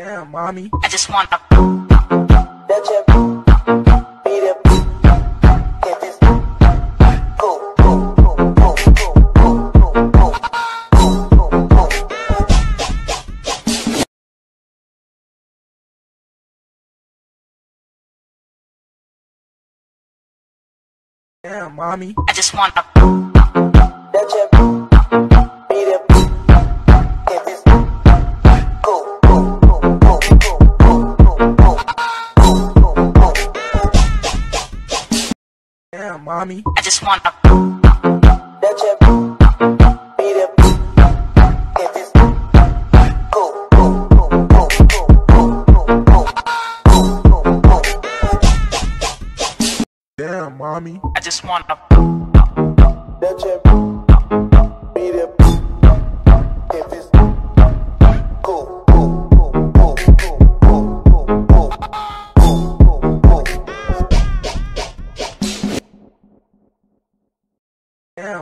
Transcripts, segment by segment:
Damn, mommy. I just want a. Damn, mommy. I just want a. mommy. I just wanna. Damn, mommy. I just wanna.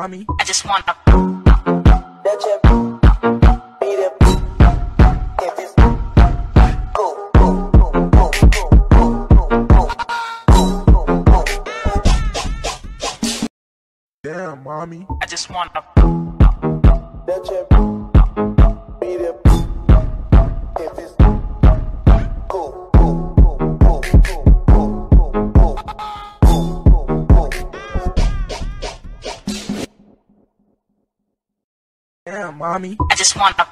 mommy. I just wanna. Damn, mommy. I just wanna. Damn, mommy. I just wanna.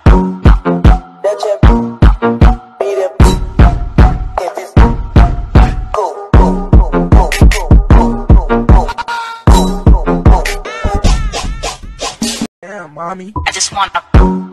Damn, mommy. I just wanna.